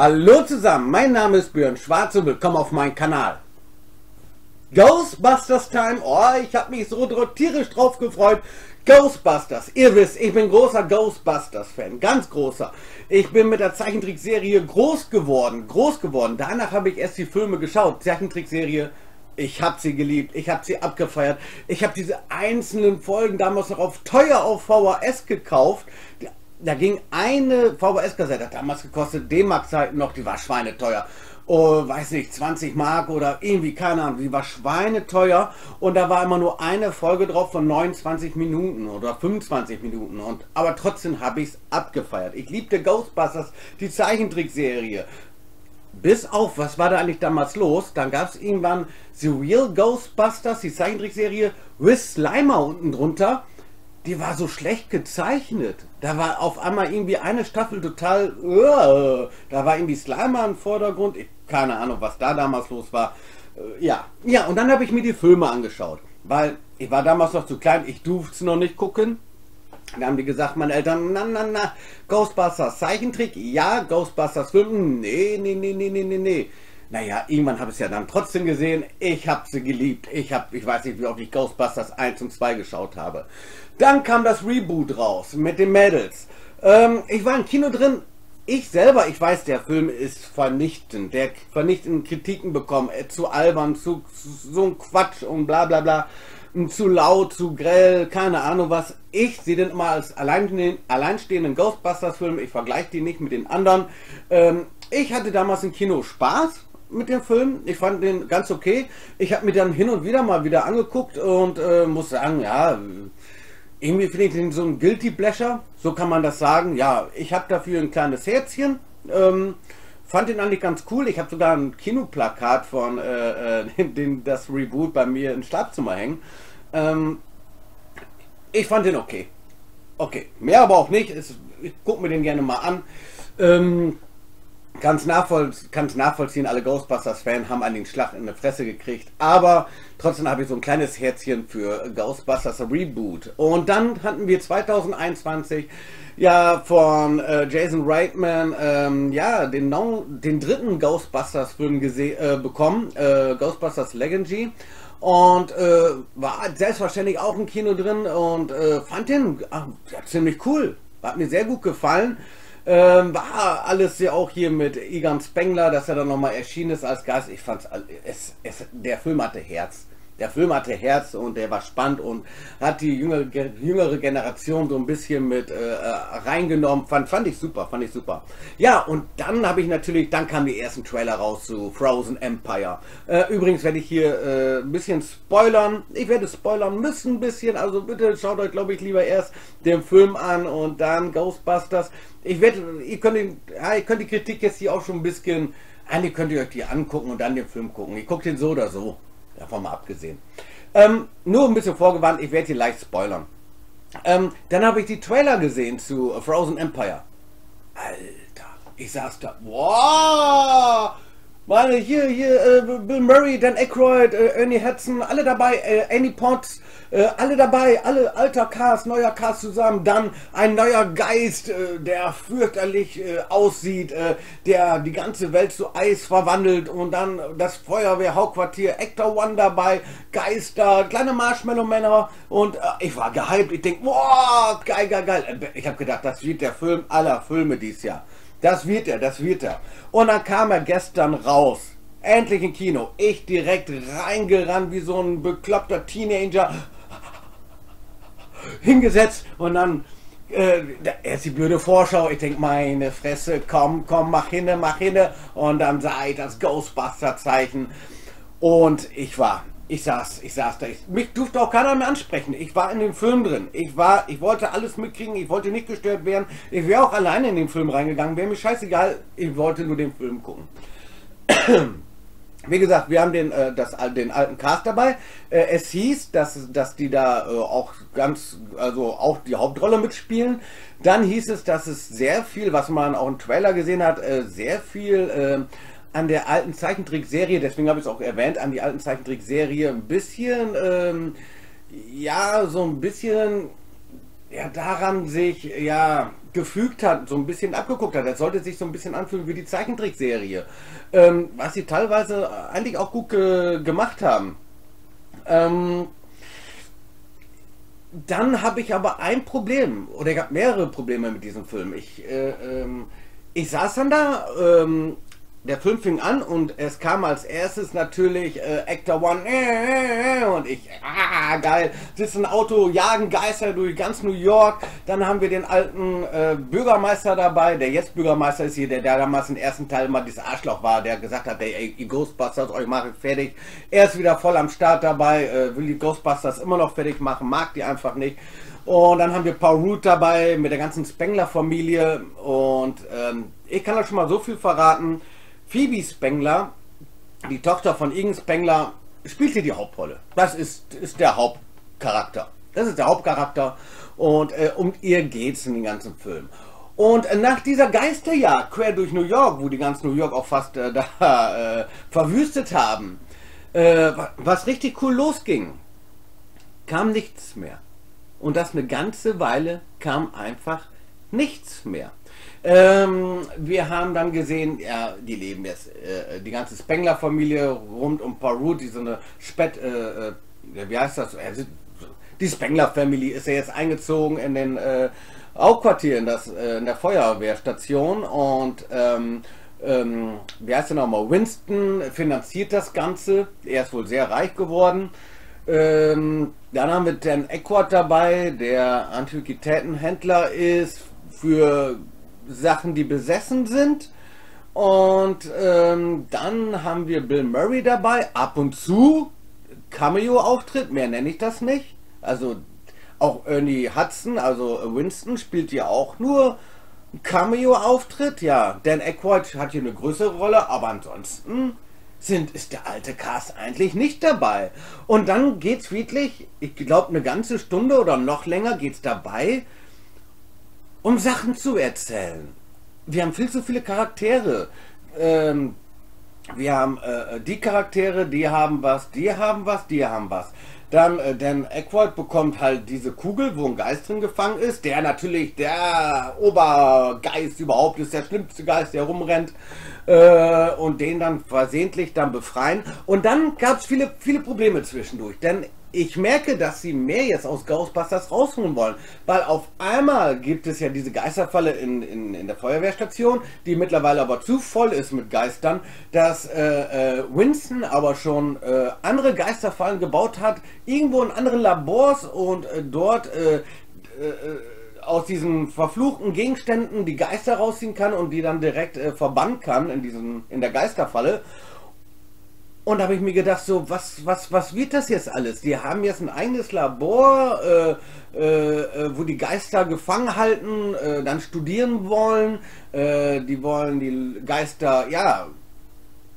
Hallo zusammen, mein Name ist Björn Schwarz und willkommen auf meinem Kanal. Ghostbusters Time, oh, ich habe mich so tierisch drauf gefreut. Ghostbusters, ihr wisst, ich bin großer Ghostbusters-Fan, ganz großer. Ich bin mit der Zeichentrickserie groß geworden, groß geworden. Danach habe ich erst die Filme geschaut. Zeichentrickserie, ich habe sie geliebt, ich habe sie abgefeiert. Ich habe diese einzelnen Folgen damals noch auf teuer auf VHS gekauft da ging eine VHS-Kassette, hat damals gekostet D-Mark-Zeiten noch, die war schweineteuer. Oh, weiß nicht, 20 Mark oder irgendwie, keine Ahnung, die war schweineteuer und da war immer nur eine Folge drauf von 29 Minuten oder 25 Minuten und aber trotzdem habe ich es abgefeiert. Ich liebte Ghostbusters, die Zeichentrickserie. Bis auf, was war da eigentlich damals los? Dann gab es irgendwann The Real Ghostbusters, die Zeichentrickserie, with Slimer unten drunter die war so schlecht gezeichnet. Da war auf einmal irgendwie eine Staffel total, uh, da war irgendwie Slimer im Vordergrund. Ich, keine Ahnung, was da damals los war. Uh, ja, ja, und dann habe ich mir die Filme angeschaut, weil ich war damals noch zu klein, ich durfte es noch nicht gucken. Da haben die gesagt, meine Eltern, na, na, na, Ghostbusters Zeichentrick, ja, Ghostbusters Film, nee, nee, nee, nee, nee, nee, nee. Naja, irgendwann habe ich es ja dann trotzdem gesehen. Ich habe sie geliebt. Ich habe, ich weiß nicht, wie oft ich Ghostbusters 1 und 2 geschaut habe. Dann kam das Reboot raus mit den Mädels. Ähm, ich war im Kino drin. Ich selber, ich weiß, der Film ist vernichtend. Der vernichtend Kritiken bekommen. Äh, zu albern, zu, zu so ein Quatsch und bla bla bla. Zu laut, zu grell, keine Ahnung was. Ich sehe den immer als alleinstehenden, alleinstehenden Ghostbusters-Film. Ich vergleiche die nicht mit den anderen. Ähm, ich hatte damals im Kino Spaß mit dem Film. Ich fand den ganz okay. Ich habe mir dann hin und wieder mal wieder angeguckt und äh, muss sagen, ja, irgendwie finde ich den so ein Guilty Pleasure. So kann man das sagen. Ja, ich habe dafür ein kleines Herzchen. Ähm, fand den eigentlich ganz cool. Ich habe sogar ein Kinoplakat von äh, äh, den, das Reboot bei mir ins Schlafzimmer hängen. Ähm, ich fand den okay. Okay, mehr aber auch nicht. ich gucke mir den gerne mal an. Ähm, es nachvoll nachvollziehen, alle Ghostbusters-Fans haben den Schlag in die Fresse gekriegt, aber trotzdem habe ich so ein kleines Herzchen für Ghostbusters Reboot. Und dann hatten wir 2021 ja von äh, Jason Reitman ähm, ja den, den dritten Ghostbusters-Film äh, bekommen, äh, Ghostbusters Legacy. Und äh, war selbstverständlich auch im Kino drin und äh, fand den ach, ja, ziemlich cool. Hat mir sehr gut gefallen. Ähm, war alles ja auch hier mit Egan Spengler, dass er dann nochmal erschienen ist als Gast. Ich fand es, es, der Film hatte Herz. Der Film hatte Herz und der war spannend und hat die jüngere, jüngere Generation so ein bisschen mit äh, äh, reingenommen. Fand, fand ich super, fand ich super. Ja, und dann habe ich natürlich, dann kam die ersten Trailer raus zu Frozen Empire. Äh, übrigens werde ich hier äh, ein bisschen spoilern. Ich werde spoilern müssen ein bisschen, also bitte schaut euch, glaube ich, lieber erst den Film an und dann Ghostbusters. Ich werde, ihr könnt, den, ja, ihr könnt die Kritik jetzt hier auch schon ein bisschen, eigentlich könnt ihr euch die angucken und dann den Film gucken. Ich gucke den so oder so. Davon mal abgesehen. Ähm, nur ein bisschen vorgewarnt, ich werde hier leicht spoilern. Ähm, dann habe ich die Trailer gesehen zu Frozen Empire. Alter, ich saß da. Wow! Meine, hier, hier, äh, Bill Murray, Dan Aykroyd, äh, Ernie Hudson, alle dabei, äh, Annie Potts, äh, alle dabei, alle alter Cast, neuer Cast zusammen, dann ein neuer Geist, äh, der fürchterlich äh, aussieht, der die ganze Welt zu Eis verwandelt und dann das Feuerwehr-Hauptquartier, Actor One dabei, Geister, kleine Marshmallow-Männer und ich war gehypt, ich denke, wow, geil, geil, geil. Ich habe gedacht, das wird der Film aller Filme dieses Jahr. Das wird er, das wird er. Und dann kam er gestern raus. Endlich im Kino. Ich direkt reingerannt wie so ein bekloppter Teenager. Hingesetzt und dann äh, erst die blöde Vorschau. Ich denke, meine Fresse, komm, komm, mach hinne, mach hinne. Und dann sah ich das Ghostbuster-Zeichen. Und ich war ich saß, ich saß da. Ich, mich durfte auch keiner mehr ansprechen. Ich war in dem Film drin. Ich war, ich wollte alles mitkriegen. Ich wollte nicht gestört werden. Ich wäre auch alleine in den Film reingegangen. Wäre mir scheißegal. Ich wollte nur den Film gucken. Wie gesagt, wir haben den, äh, das, den alten Cast dabei. Äh, es hieß, dass, dass die da äh, auch ganz, also auch die Hauptrolle mitspielen. Dann hieß es, dass es sehr viel, was man auch im Trailer gesehen hat, äh, sehr viel äh, an der alten Zeichentrickserie, deswegen habe ich es auch erwähnt, an die alten Zeichentrickserie ein bisschen, ähm, ja, so ein bisschen, ja, daran sich, ja, gefügt hat, so ein bisschen abgeguckt hat. Das sollte sich so ein bisschen anfühlen wie die Zeichentrickserie. Ähm, was sie teilweise eigentlich auch gut ge gemacht haben. Ähm, dann habe ich aber ein Problem, oder ich habe mehrere Probleme mit diesem Film. Ich, äh, ähm, ich saß dann da, ähm, der Film fing an und es kam als erstes natürlich äh, Actor One äh, äh, und ich, ah, geil, sitze ein Auto, jagen Geister durch ganz New York. Dann haben wir den alten äh, Bürgermeister dabei, der jetzt Bürgermeister ist hier, der, der damals im ersten Teil mal dieses Arschloch war, der gesagt hat, ey, ihr Ghostbusters, euch mache ich fertig. Er ist wieder voll am Start dabei, äh, will die Ghostbusters immer noch fertig machen, mag die einfach nicht. Und dann haben wir Paul Root dabei mit der ganzen Spengler-Familie und ähm, ich kann euch schon mal so viel verraten, Phoebe Spengler, die Tochter von Igen Spengler, spielt hier die Hauptrolle. Das ist, ist der Hauptcharakter. Das ist der Hauptcharakter und äh, um ihr geht es in den ganzen Film. Und äh, nach dieser Geisterjagd quer durch New York, wo die ganz New York auch fast äh, da äh, verwüstet haben, äh, was richtig cool losging, kam nichts mehr. Und das eine ganze Weile kam einfach nichts mehr. Ähm, wir haben dann gesehen, ja, die leben jetzt, äh, die ganze Spengler-Familie rund um Parut, die so eine Spett, äh, äh, wie heißt das? Die Spengler-Family ist ja jetzt eingezogen in den äh, Hauptquartier, in, das, äh, in der Feuerwehrstation und ähm, ähm, wie heißt der nochmal? Winston finanziert das Ganze. Er ist wohl sehr reich geworden. Ähm, dann haben wir Dan Eckhart dabei, der Antiquitätenhändler ist für Sachen, die besessen sind. Und ähm, dann haben wir Bill Murray dabei, ab und zu Cameo-Auftritt, mehr nenne ich das nicht. Also auch Ernie Hudson, also Winston, spielt ja auch nur Cameo-Auftritt. Ja, Dan Aykroyd hat hier eine größere Rolle, aber ansonsten sind, ist der alte Cast eigentlich nicht dabei. Und dann geht es wirklich, ich glaube, eine ganze Stunde oder noch länger geht es dabei um Sachen zu erzählen. Wir haben viel zu viele Charaktere. Ähm, wir haben äh, die Charaktere, die haben was, die haben was, die haben was. Dann, äh, Dan Aykroyd bekommt halt diese Kugel, wo ein Geist drin gefangen ist, der natürlich der Obergeist überhaupt ist, der schlimmste Geist, der rumrennt äh, und den dann versehentlich dann befreien. Und dann gab es viele, viele Probleme zwischendurch, denn ich merke, dass sie mehr jetzt aus Ghostbusters rausholen wollen, weil auf einmal gibt es ja diese Geisterfalle in, in, in der Feuerwehrstation, die mittlerweile aber zu voll ist mit Geistern, dass äh, äh, Winston aber schon äh, andere Geisterfallen gebaut hat, irgendwo in anderen Labors und äh, dort äh, äh, aus diesen verfluchten Gegenständen die Geister rausziehen kann und die dann direkt verbannen kann in, diesen, in der Geisterfalle. Und da habe ich mir gedacht, so, was, was, was wird das jetzt alles? Die haben jetzt ein eigenes Labor, äh, äh, äh wo die Geister gefangen halten, äh, dann studieren wollen. Äh, die wollen die Geister, ja,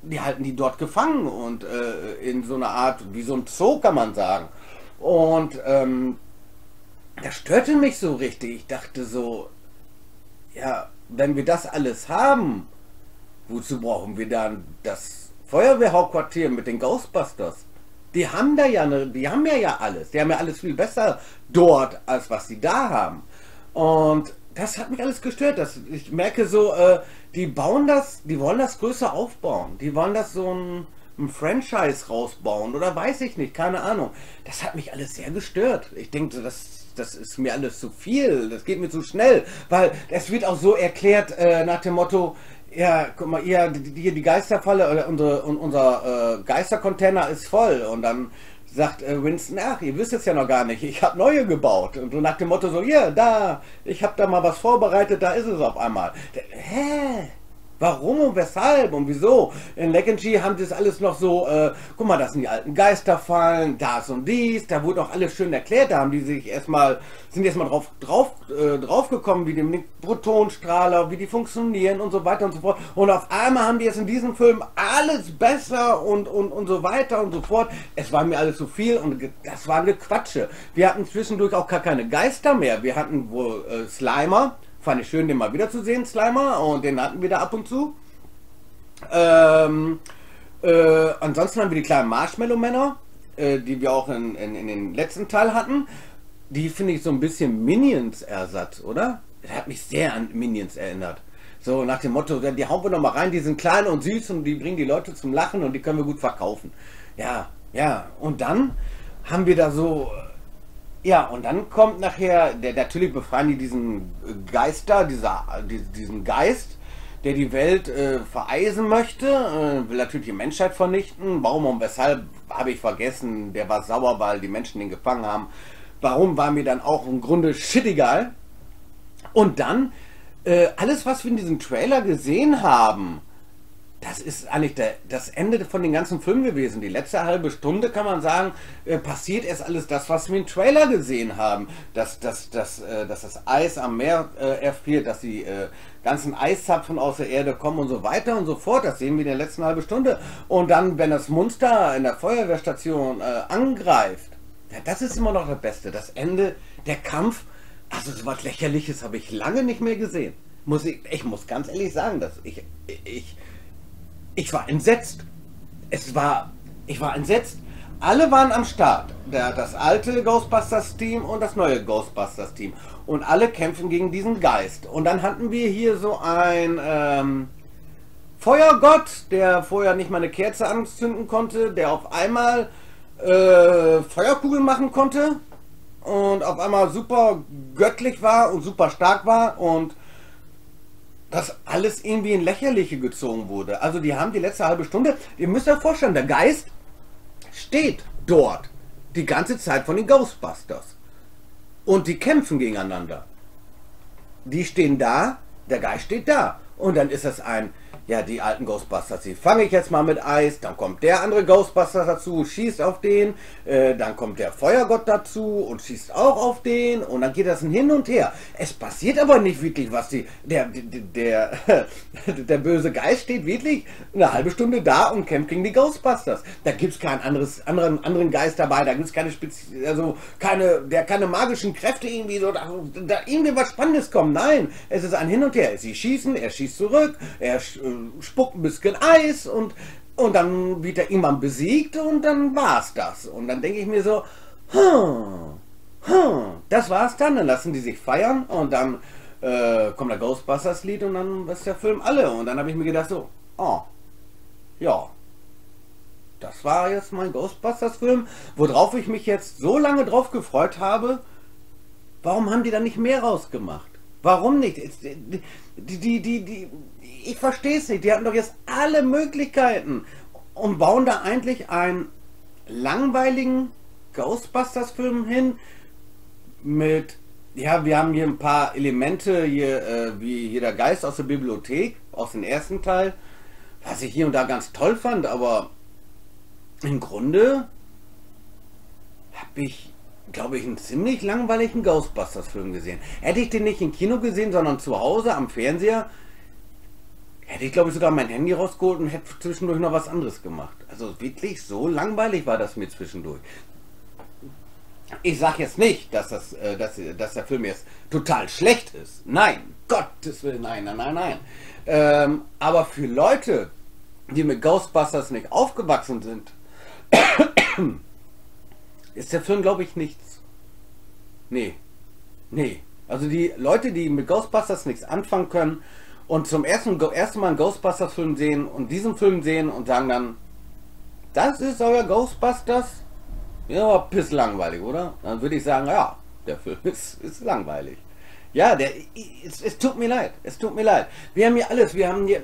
die halten die dort gefangen und äh, in so einer Art, wie so ein Zoo kann man sagen. Und ähm, das störte mich so richtig. Ich dachte so, ja, wenn wir das alles haben, wozu brauchen wir dann das Feuerwehrhauptquartier mit den Ghostbusters. Die haben da ja, die haben ja ja alles. Die haben ja alles viel besser dort, als was sie da haben. Und das hat mich alles gestört. Das, ich merke so, äh, die bauen das, die wollen das größer aufbauen. Die wollen das so ein, ein Franchise rausbauen oder weiß ich nicht, keine Ahnung. Das hat mich alles sehr gestört. Ich denke, das, das ist mir alles zu viel, das geht mir zu schnell, weil es wird auch so erklärt äh, nach dem Motto, ja, guck mal, ihr, die, die Geisterfalle oder unsere, unser äh, Geistercontainer ist voll und dann sagt äh, Winston, ach, ihr wisst es ja noch gar nicht, ich habe neue gebaut. Und so nach dem Motto so, ja, da, ich habe da mal was vorbereitet, da ist es auf einmal. Hä? Warum und weshalb und wieso? In Legendary haben sie das alles noch so, äh, guck mal, das sind die alten Geisterfallen, das und dies, da wurde auch alles schön erklärt, da haben die sich erstmal, sind erstmal drauf, drauf, äh, drauf gekommen, wie die Protonstrahler, wie die funktionieren und so weiter und so fort. Und auf einmal haben die jetzt in diesem Film alles besser und, und, und so weiter und so fort. Es war mir alles zu viel und das waren Gequatsche. Wir hatten zwischendurch auch gar keine Geister mehr. Wir hatten wohl äh, Slimer, Fand ich schön, den mal wieder zu sehen, Slimer. Und den hatten wir da ab und zu. Ähm, äh, ansonsten haben wir die kleinen Marshmallow-Männer, äh, die wir auch in, in, in den letzten Teil hatten. Die finde ich so ein bisschen Minions-Ersatz, oder? das hat mich sehr an Minions erinnert. So nach dem Motto, die hauen wir noch mal rein, die sind klein und süß und die bringen die Leute zum Lachen und die können wir gut verkaufen. Ja, ja. Und dann haben wir da so, ja, und dann kommt nachher, der, natürlich befreien die diesen Geister, dieser, diesen Geist, der die Welt äh, vereisen möchte, äh, will natürlich die Menschheit vernichten. Warum und weshalb habe ich vergessen. Der war sauer, weil die Menschen den gefangen haben. Warum war mir dann auch im Grunde shit egal. Und dann äh, alles, was wir in diesem Trailer gesehen haben, das ist eigentlich der, das Ende von den ganzen Filmen gewesen. Die letzte halbe Stunde kann man sagen, äh, passiert erst alles das, was wir im Trailer gesehen haben. Dass, dass, dass, äh, dass das Eis am Meer äh, erfriert, dass die äh, ganzen Eiszapfen aus der Erde kommen und so weiter und so fort. Das sehen wir in der letzten halben Stunde. Und dann, wenn das Monster in der Feuerwehrstation äh, angreift, ja, das ist immer noch das Beste. Das Ende, der Kampf also so was Lächerliches habe ich lange nicht mehr gesehen. Muss ich, ich muss ganz ehrlich sagen, dass ich, ich, ich war entsetzt. Es war, ich war entsetzt. Alle waren am Start. Das alte Ghostbusters-Team und das neue Ghostbusters-Team. Und alle kämpfen gegen diesen Geist. Und dann hatten wir hier so ein ähm, Feuergott, der vorher nicht mal eine Kerze anzünden konnte, der auf einmal äh, Feuerkugeln machen konnte und auf einmal super göttlich war und super stark war und das alles irgendwie in Lächerliche gezogen wurde. Also die haben die letzte halbe Stunde, ihr müsst euch vorstellen, der Geist steht dort die ganze Zeit von den Ghostbusters. Und die kämpfen gegeneinander. Die stehen da, der Geist steht da. Und dann ist es ein ja, die alten Ghostbusters, die fange ich jetzt mal mit Eis, dann kommt der andere Ghostbuster dazu, schießt auf den, äh, dann kommt der Feuergott dazu und schießt auch auf den und dann geht das hin und her. Es passiert aber nicht wirklich was, die, der, der, der, der böse Geist steht wirklich eine halbe Stunde da und kämpft gegen die Ghostbusters. Da gibt es keinen anderes, anderen, anderen Geist dabei, da gibt es keine Spezi also keine, der keine magischen Kräfte irgendwie so, da, da irgendwie was Spannendes kommt. Nein, es ist ein Hin und Her. Sie schießen, er schießt zurück, er äh, spuckt ein bisschen Eis und, und dann wird er irgendwann besiegt und dann war's das. Und dann denke ich mir so, hm, hm, das war's dann. Dann lassen die sich feiern und dann äh, kommt der Ghostbusters-Lied und dann ist der Film alle. Und dann habe ich mir gedacht so, oh, ja, das war jetzt mein Ghostbusters-Film, worauf ich mich jetzt so lange drauf gefreut habe. Warum haben die da nicht mehr rausgemacht? Warum nicht? Die, die, die, die, ich verstehe es nicht. Die hatten doch jetzt alle Möglichkeiten und bauen da eigentlich einen langweiligen Ghostbusters-Film hin mit, ja, wir haben hier ein paar Elemente, hier, äh, wie hier der Geist aus der Bibliothek, aus dem ersten Teil, was ich hier und da ganz toll fand, aber im Grunde habe ich, glaube ich, einen ziemlich langweiligen Ghostbusters-Film gesehen. Hätte ich den nicht im Kino gesehen, sondern zu Hause am Fernseher, hätte ich glaube ich sogar mein Handy rausgeholt und hätte zwischendurch noch was anderes gemacht. Also wirklich so langweilig war das mir zwischendurch. Ich sage jetzt nicht, dass, das, äh, dass, dass der Film jetzt total schlecht ist. Nein, Gottes Willen, nein, nein, nein, nein. Ähm, aber für Leute, die mit Ghostbusters nicht aufgewachsen sind, ist der Film, glaube ich, nichts. Nee. Nee. Also die Leute, die mit Ghostbusters nichts anfangen können, und zum ersten, ersten Mal einen Ghostbusters-Film sehen und diesen Film sehen und sagen dann, das ist euer Ghostbusters? Ja, piss langweilig, oder? Dann würde ich sagen, ja, der Film ist, ist langweilig. Ja, der, es, es, tut mir leid, es tut mir leid. Wir haben hier alles, wir haben hier,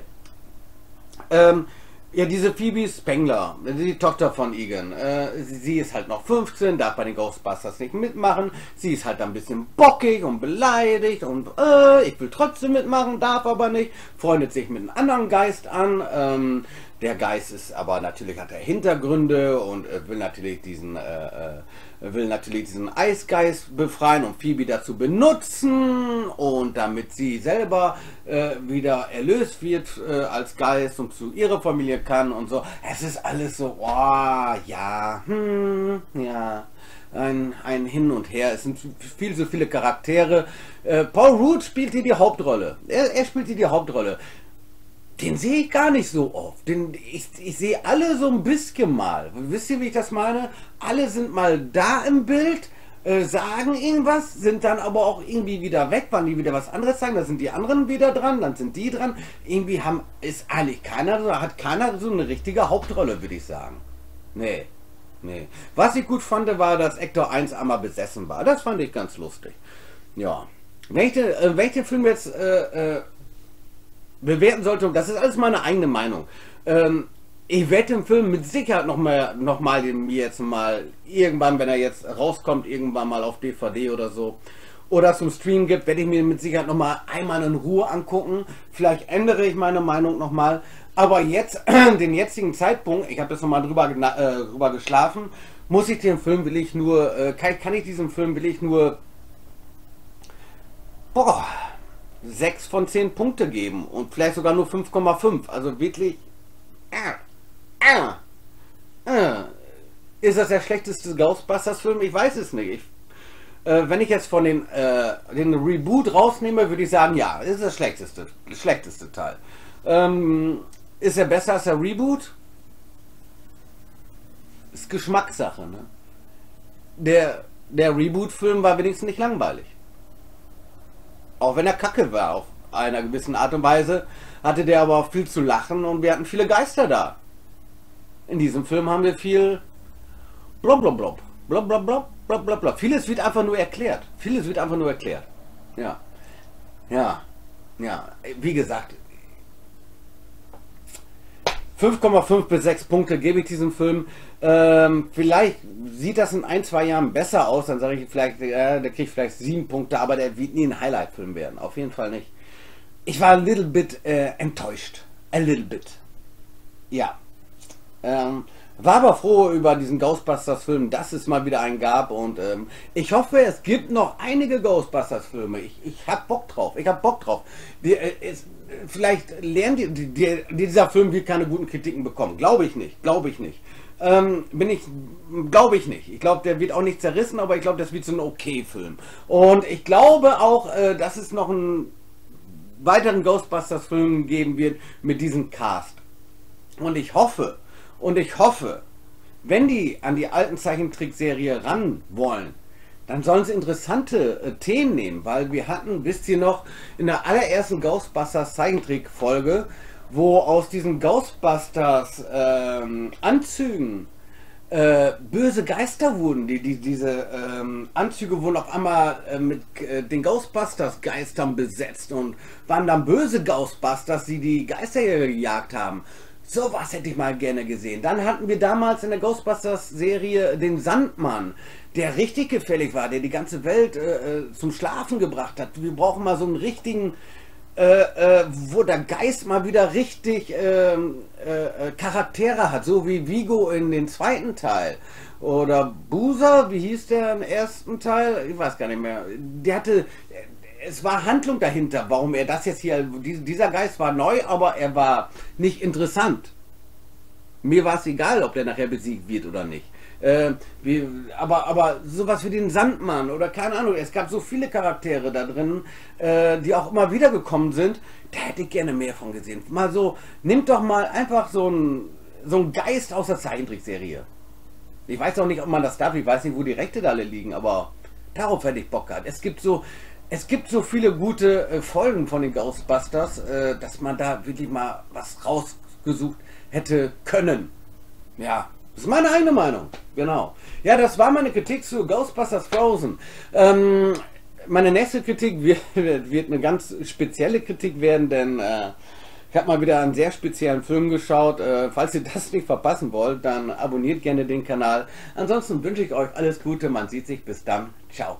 ähm, ja, diese Phoebe Spengler, die Tochter von Egan, äh, sie, sie, ist halt noch 15, darf bei den Ghostbusters nicht mitmachen. Sie ist halt ein bisschen bockig und beleidigt und äh, ich will trotzdem mitmachen, darf aber nicht. Freundet sich mit einem anderen Geist an. Ähm, der Geist ist aber natürlich hat er Hintergründe und äh, will natürlich diesen äh, äh will natürlich diesen Eisgeist befreien und Phoebe dazu benutzen und damit sie selber äh, wieder erlöst wird äh, als Geist und zu ihrer Familie kann und so. Es ist alles so, oh, ja, hm, ja. Ein, ein Hin und Her. Es sind viel zu viele Charaktere. Äh, Paul Root spielt hier die Hauptrolle. Er, er spielt hier die Hauptrolle den sehe ich gar nicht so oft. Den, ich, ich sehe alle so ein bisschen mal. Wisst ihr, wie ich das meine? Alle sind mal da im Bild, äh, sagen irgendwas, sind dann aber auch irgendwie wieder weg, wann die wieder was anderes sagen, dann sind die anderen wieder dran, dann sind die dran. Irgendwie haben, ist eigentlich keiner, hat keiner so eine richtige Hauptrolle, würde ich sagen. Nee, nee. Was ich gut fand, war, dass Hector 1 einmal besessen war. Das fand ich ganz lustig. Ja. Wenn ich äh, wenn Film jetzt äh, äh, bewerten sollte, und das ist alles meine eigene Meinung, ähm, ich werde den Film mit Sicherheit noch mal, noch mal jetzt mal irgendwann, wenn er jetzt rauskommt, irgendwann mal auf DVD oder so oder zum Stream gibt, werde ich mir mit Sicherheit noch mal einmal in Ruhe angucken. Vielleicht ändere ich meine Meinung noch mal. Aber jetzt, den jetzigen Zeitpunkt, ich habe jetzt noch mal drüber, äh, drüber geschlafen, muss ich den Film will ich nur, äh, kann, kann ich diesem Film will ich nur, boah, 6 von 10 Punkte geben und vielleicht sogar nur 5,5. Also wirklich, äh, Ah, ah. Ist das der schlechteste Ghostbusters-Film? Ich weiß es nicht. Ich, äh, wenn ich jetzt von den, äh, den Reboot rausnehme, würde ich sagen, ja, ist das schlechteste, schlechteste Teil. Ähm, ist er besser als der Reboot? Ist Geschmackssache, ne? Der, der Reboot-Film war wenigstens nicht langweilig. Auch wenn er kacke war, auf einer gewissen Art und Weise, hatte der aber auch viel zu lachen und wir hatten viele Geister da. In diesem Film haben wir viel blob blob blob, blob blob blob, blob blob blob. Vieles wird einfach nur erklärt. Vieles wird einfach nur erklärt. Ja. Ja. Ja. Wie gesagt, 5,5 bis 6 Punkte gebe ich diesem Film. Ähm, vielleicht sieht das in ein, zwei Jahren besser aus, dann sage ich vielleicht, äh, der kriegt vielleicht 7 Punkte, aber der wird nie ein Highlight-Film werden. Auf jeden Fall nicht. Ich war ein little bit äh, enttäuscht. A little bit. Ja. Ähm, war aber froh über diesen Ghostbusters-Film, dass es mal wieder einen gab und ähm, ich hoffe, es gibt noch einige Ghostbusters-Filme. Ich, ich hab Bock drauf. Ich hab Bock drauf. Die, äh, es, vielleicht lernen die, die, die, dieser Film wird keine guten Kritiken bekommen. Glaube ich nicht. Glaube ich nicht. Ähm, bin ich, glaube ich nicht. Ich glaube, der wird auch nicht zerrissen, aber ich glaube, das wird so ein okay Film. Und ich glaube auch, äh, dass es noch einen weiteren Ghostbusters-Film geben wird mit diesem Cast. Und ich hoffe, und ich hoffe, wenn die an die alten Zeichentrickserie ran wollen, dann sollen sie interessante äh, Themen nehmen, weil wir hatten, wisst ihr noch, in der allerersten Ghostbusters Zeichentrick-Folge, wo aus diesen Ghostbusters ähm, Anzügen äh, böse Geister wurden. Die, die, diese ähm, Anzüge wurden auf einmal äh, mit äh, den Ghostbusters Geistern besetzt und waren dann böse Ghostbusters, die die Geister gejagt haben. Sowas hätte ich mal gerne gesehen. Dann hatten wir damals in der Ghostbusters-Serie den Sandmann, der richtig gefällig war, der die ganze Welt äh, äh zum Schlafen gebracht hat. Wir brauchen mal so einen richtigen, äh, äh, wo der Geist mal wieder richtig ähm, äh, äh, Charaktere hat, so wie Vigo in den zweiten Teil. Oder Buser, wie hieß der im ersten Teil? Ich weiß gar nicht mehr. Der hatte es war Handlung dahinter, warum er das jetzt hier, dieser Geist war neu, aber er war nicht interessant. Mir war es egal, ob der nachher besiegt wird oder nicht. Äh, wie, aber, aber sowas wie den Sandmann oder keine Ahnung, es gab so viele Charaktere da drin, äh, die auch immer wieder gekommen sind, da hätte ich gerne mehr von gesehen. Mal so, nimmt doch mal einfach so einen so Geist aus der Zeichentrickserie. Ich weiß auch nicht, ob man das darf, ich weiß nicht, wo die Rechte da alle liegen, aber darauf hätte ich Bock gehabt. Es gibt so, es gibt so viele gute äh, Folgen von den Ghostbusters, äh, dass man da wirklich mal was rausgesucht hätte können. Ja, das ist meine eigene Meinung. Genau. Ja, das war meine Kritik zu Ghostbusters Frozen. Ähm, meine nächste Kritik wird, wird, eine ganz spezielle Kritik werden, denn äh, ich habe mal wieder einen sehr speziellen Film geschaut. Äh, falls ihr das nicht verpassen wollt, dann abonniert gerne den Kanal. Ansonsten wünsche ich euch alles Gute. Man sieht sich. Bis dann. Ciao.